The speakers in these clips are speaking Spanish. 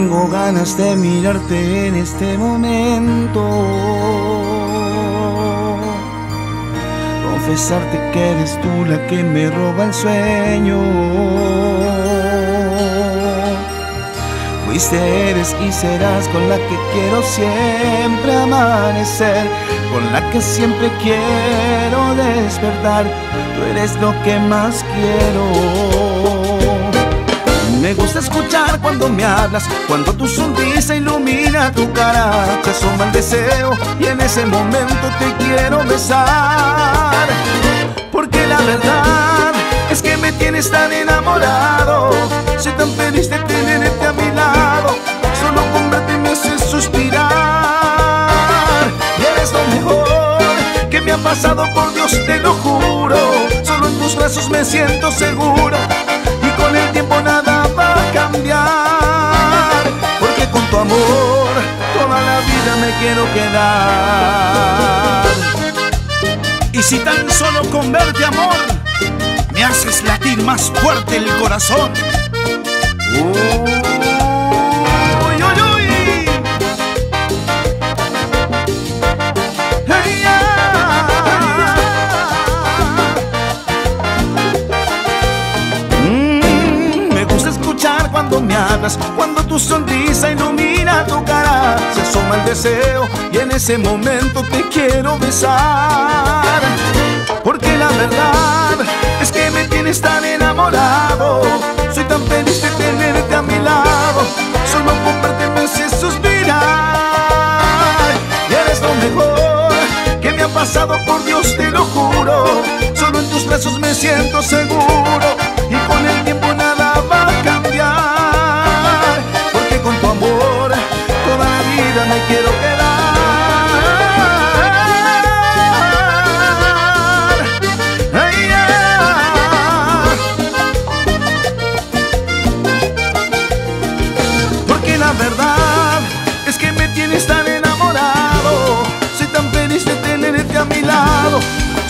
Tengo ganas de mirarte en este momento. Confesarte que eres tú la que me roba el sueño. Fuiste, eres y serás con la que quiero siempre amanecer, con la que siempre quiero despertar. Tú eres lo que más quiero. Me gusta escuchar cuando me hablas, cuando tu sonrisa ilumina tu cara, te asoma el deseo y en ese momento te quiero besar. Porque la verdad es que me tienes tan enamorado, soy tan feliz de tenerte a mi lado, solo con verte me haces suspirar. Eres lo mejor que me ha pasado, por Dios te lo juro, solo en tus brazos me siento seguro toda la vida me quiero quedar. Y si tan solo con verte amor, me haces latir más fuerte el corazón. cuando tu sonrisa ilumina tu cara, se asoma el deseo y en ese momento te quiero besar. Porque la verdad es que me tienes tan enamorado, soy tan feliz de tenerte a mi lado, solo verte me hace suspirar. Y eres lo mejor que me ha pasado, por Dios te lo juro, solo en tus brazos me siento seguro. Y con el tiempo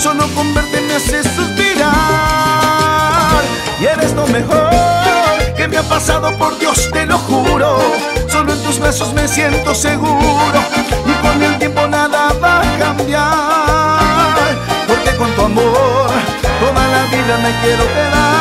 Solo con verte me hace suspirar. Y eres lo mejor que me ha pasado, por Dios te lo juro tus besos me siento seguro y con el tiempo nada va a cambiar. Porque con tu amor toda la vida me quiero quedar.